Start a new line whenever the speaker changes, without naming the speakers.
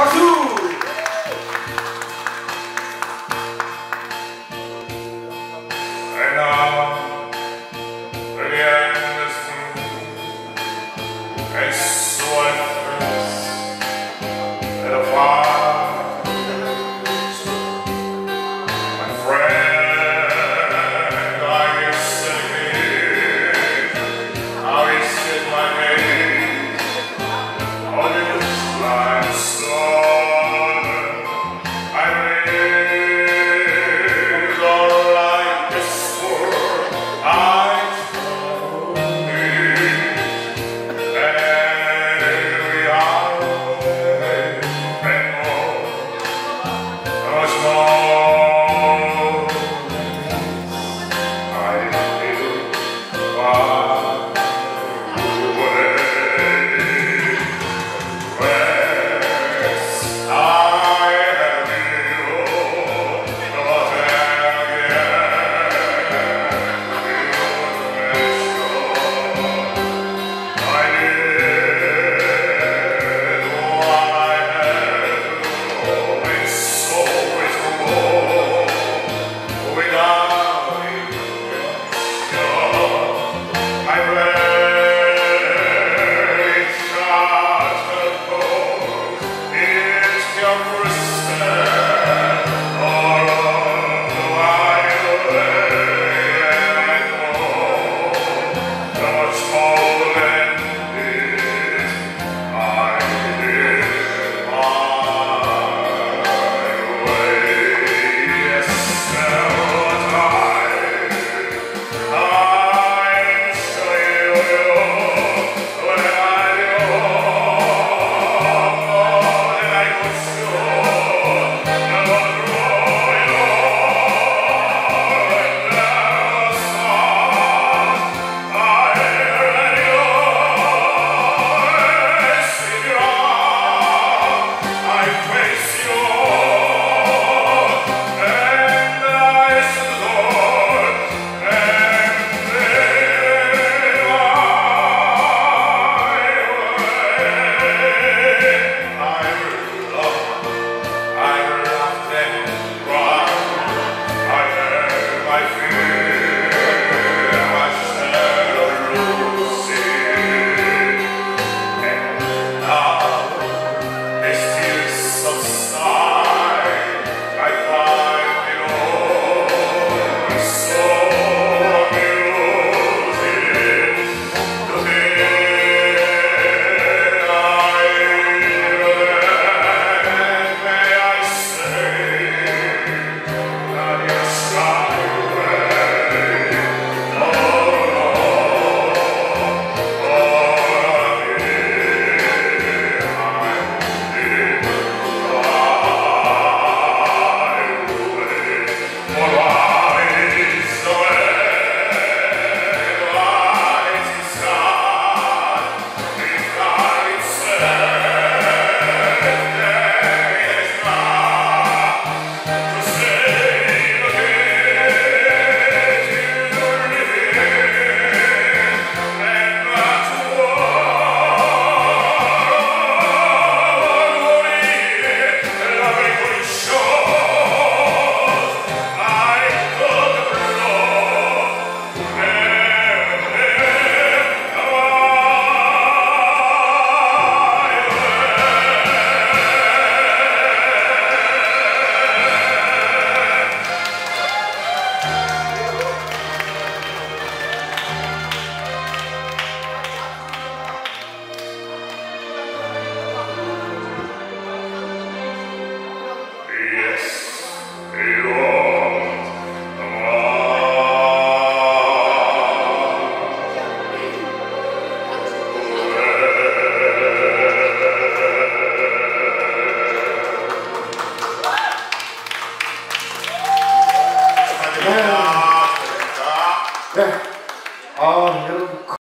박수!